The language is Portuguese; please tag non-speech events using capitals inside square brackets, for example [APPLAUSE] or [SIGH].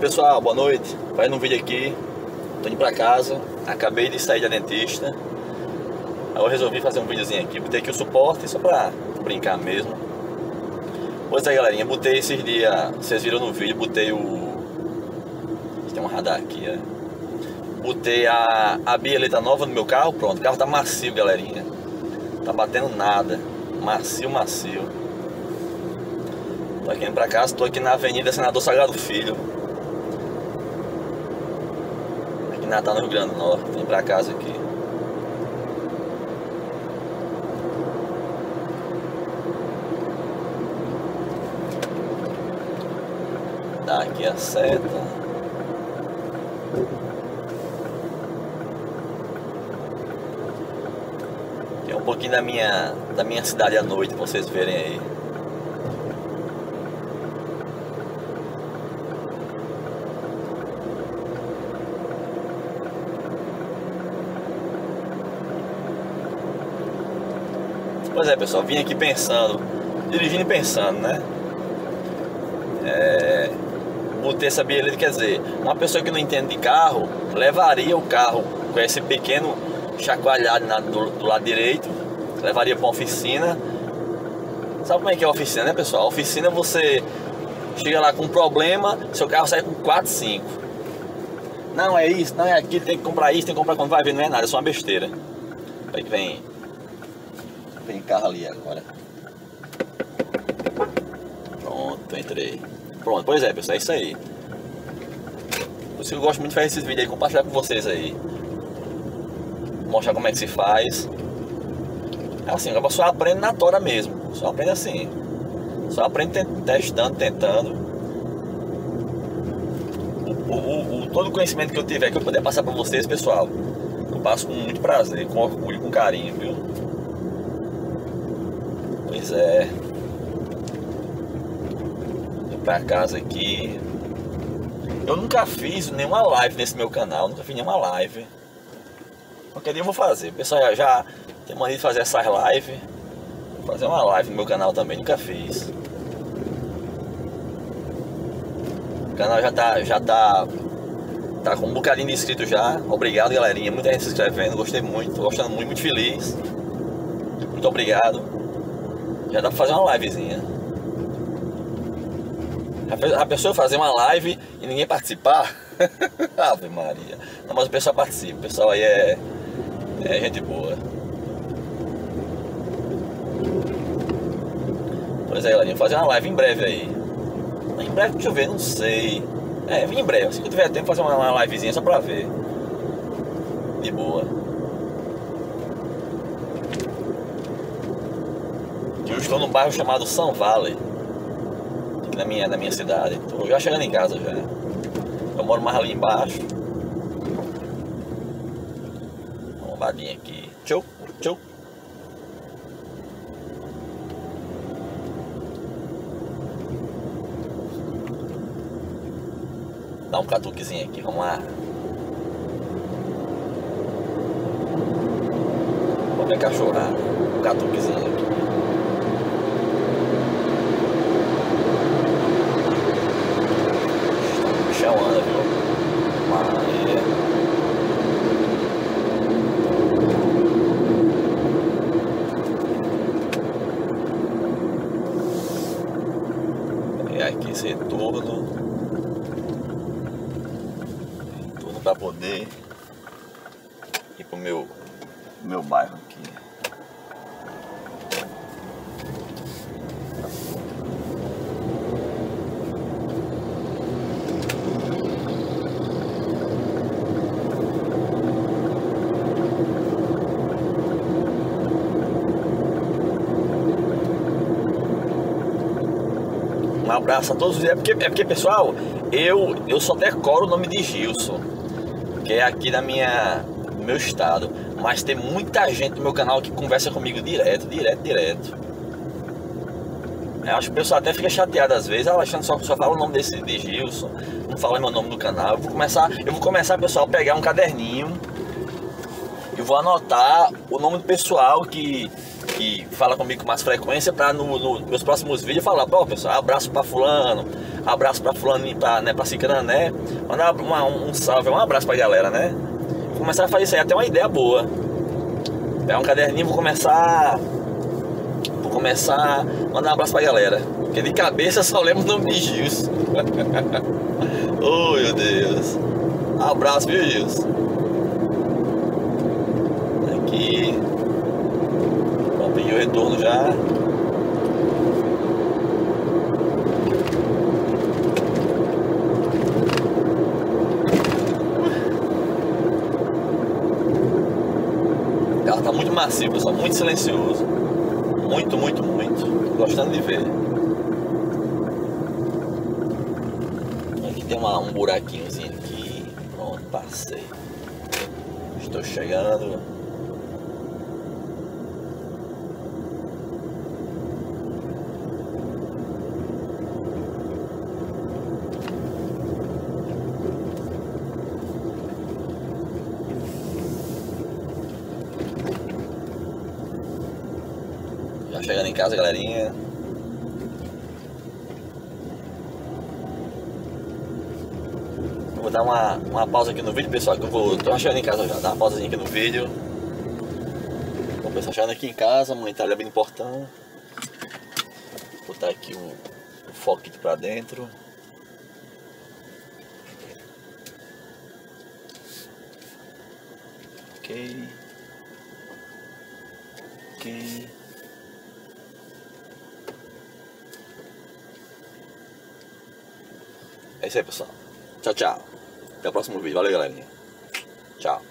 pessoal, boa noite. Fazendo um vídeo aqui, tô indo pra casa, acabei de sair da dentista. Aí eu resolvi fazer um videozinho aqui, botei aqui o suporte só pra brincar mesmo. Pois é galerinha, botei esses dias, vocês viram no vídeo, botei o... Tem um radar aqui, é. Botei a, a bieleta nova no meu carro, pronto, o carro tá macio galerinha. Tá batendo nada, macio, macio. Tô aqui indo pra casa, tô aqui na Avenida Senador Sagrado Filho. Natal no Rio Grande do Norte. Vim pra casa aqui. Dá aqui a seta. Tem um pouquinho da minha, da minha cidade à noite pra vocês verem aí. Pois é, pessoal, vim aqui pensando, dirigindo e pensando, né? É, botei essa bilhete, quer dizer, uma pessoa que não entende de carro levaria o carro com esse pequeno chacoalhado na, do, do, lado direito, levaria para uma oficina. Sabe como é que é a oficina, né, pessoal? A oficina você chega lá com um problema, seu carro sai com 4, 5. Não é isso, não é aquilo, tem que comprar isso, tem que comprar quando vai ver, não é nada, é só uma besteira. Aí vem tem carro ali agora. Pronto, entrei. Pronto, pois é, pessoal, é isso aí. Por isso que eu gosto muito de fazer esses vídeos aí, compartilhar com vocês aí. Mostrar como é que se faz. É assim, a pessoa aprende na tora mesmo. Só aprende assim. Só aprende testando, tentando. O, o, o, todo o conhecimento que eu tiver que eu puder passar para vocês, pessoal, eu passo com muito prazer, com orgulho, com carinho, viu? Vou pra casa aqui. Eu nunca fiz nenhuma live nesse meu canal, nunca fiz nenhuma live. Qualquer dia eu vou fazer. O pessoal já, já tem mania de fazer essas lives. Vou fazer uma live no meu canal também, nunca fiz. O canal já tá, já tá, tá com um bocadinho de inscritos já. Obrigado galerinha, muita gente se inscrevendo, gostei muito, tô gostando muito, muito feliz. Muito obrigado. Já dá pra fazer uma livezinha. A pessoa fazer uma live e ninguém participar. [LAUGHS] Ave Maria. Não, mas o pessoal participa. O pessoal aí é, é gente boa. Pois é, galerinha. Fazer uma live em breve aí. Em breve, deixa eu ver, não sei. É, em breve. Se eu tiver tempo, fazer uma livezinha só pra ver. De boa. Estou num bairro chamado São Vale, aqui na minha, na minha cidade. Estou já chegando em casa já. Eu moro mais ali embaixo. Uma bombadinha aqui. Tchau, tchau. Dá um catuquezinho aqui, vamos lá. Vou ver cachorrada. Um catuquezinho aqui. Esse retorno, retorno para poder ir pro meu, meu bairro abraço a todos. É porque, é porque pessoal, eu, eu só decoro o nome de Gilson, que é aqui da minha, do meu estado. Mas tem muita gente no meu canal que conversa comigo direto, direto, direto. Eu acho que o pessoal até fica chateado às vezes, achando só que só fala o nome desse de Gilson, não fala meu nome no canal. Eu vou começar, eu vou começar, pessoal, a pegar um caderninho e vou anotar o nome do pessoal que, que fala comigo com mais frequência para no, no, meus próximos vídeos falar, pô pessoal, abraço para fulano, abraço para fulano pra, né, pra Cicrana, né? Mandar uma, um salve, um abraço pra galera, né? Vou começar a fazer isso aí, até uma ideia boa. Pegar um caderninho, vou começar. Vou começar a mandar um abraço pra galera. Porque de cabeça só lembro o nome de Gils. [LAUGHS] oh meu Deus. Abraço, viu Gils? Aqui. Vamos pedir o já. carro tá muito macio, pessoal, muito silencioso. Muito, muito, muito. Gostando de ver. Aqui tem uma, um buraquinhozinho aqui. Pronto, passei. Estou chegando. Chegando em casa, galerinha. Vou dar uma, uma pausa aqui no vídeo, pessoal, que eu vou. Tô chegando em casa já, dar uma pausazinha aqui no vídeo. Bom, pessoal, chegando aqui em casa, mãe tá abrindo o portão. Vou botar aqui o foco aqui pra dentro. Ok. Ok. É isso aí, pessoal. Tchau, tchau. Até o próximo vídeo. Valeu, galerinha. Tchau.